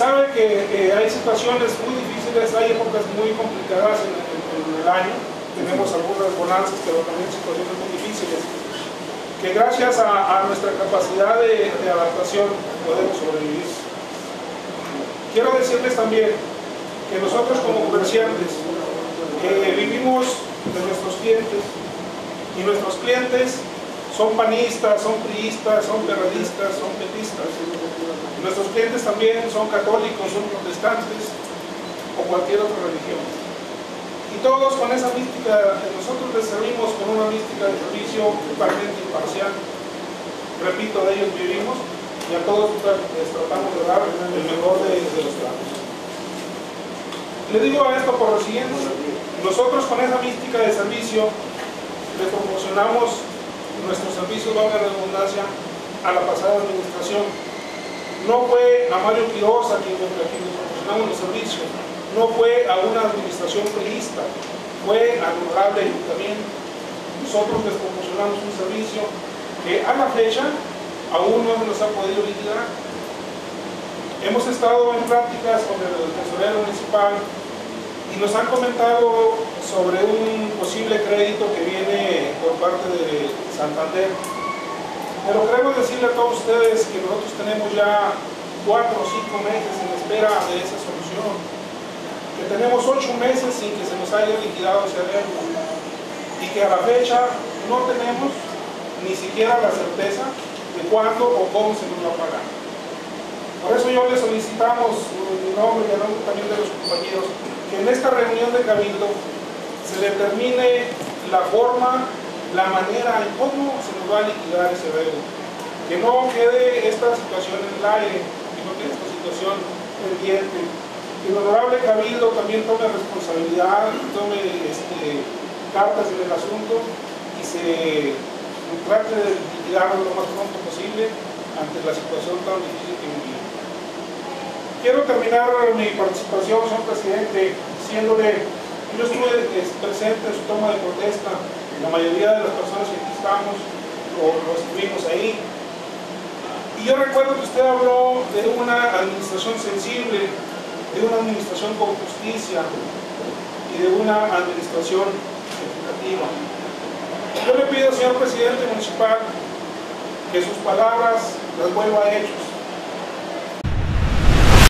sabe que eh, hay situaciones muy difíciles, hay épocas muy complicadas en, el año, tenemos algunas bonanzas, pero también situaciones muy difíciles, que gracias a, nuestra capacidad de, adaptación podemos sobrevivir. Quiero decirles también que nosotros como comerciantes eh, vivimos de nuestros clientes y nuestros clientes son panistas, son priistas, son perredistas, son petistas. Nuestros clientes también son católicos, son protestantes o cualquier otra religión. Y todos con esa mística, nosotros les servimos con una mística de servicio totalmente imparcial. Repito, de ellos vivimos y a todos les tratamos de dar el mejor de, los tratos. Le digo a esto por lo siguiente, nosotros con esa mística de servicio le proporcionamos nuestro servicio, valga la redundancia, a la pasada administración. No fue a Mario Quiroz a quien, le proporcionamos los servicios, no fue a una administración priista, fue al honorable ayuntamiento. Nosotros les proporcionamos un servicio que a la fecha aún no nos ha podido liquidar. Hemos estado en prácticas con el tesorero municipal y nos han comentado sobre un posible crédito que viene por parte de Santander. Pero queremos decirle a todos ustedes que nosotros tenemos ya cuatro o cinco meses en espera de esa solución. Que tenemos ocho meses sin que se nos haya liquidado ese deuda. Y que a la fecha no tenemos ni siquiera la certeza de cuándo o cómo se nos va a pagar. Por eso yo le solicitamos, en nombre y en nombre también de los compañeros, que en esta reunión de Cabildo se determine la forma, la manera en cómo se nos va a liquidar ese deuda. Que no quede esta situación en el aire, que no quede esta situación pendiente. Que el honorable Cabildo también tome responsabilidad, tome este, cartas en el asunto y se trate de liquidarlo lo más pronto posible ante la situación tan difícil que vivimos. Quiero terminar mi participación, señor presidente, diciéndole, yo estuve presente en su toma de protesta, la mayoría de las personas que aquí estamos lo, estuvimos ahí. Y yo recuerdo que usted habló de una administración sensible, de una administración con justicia y de una administración educativa. Yo le pido, señor presidente municipal, que sus palabras las vuelva a hechos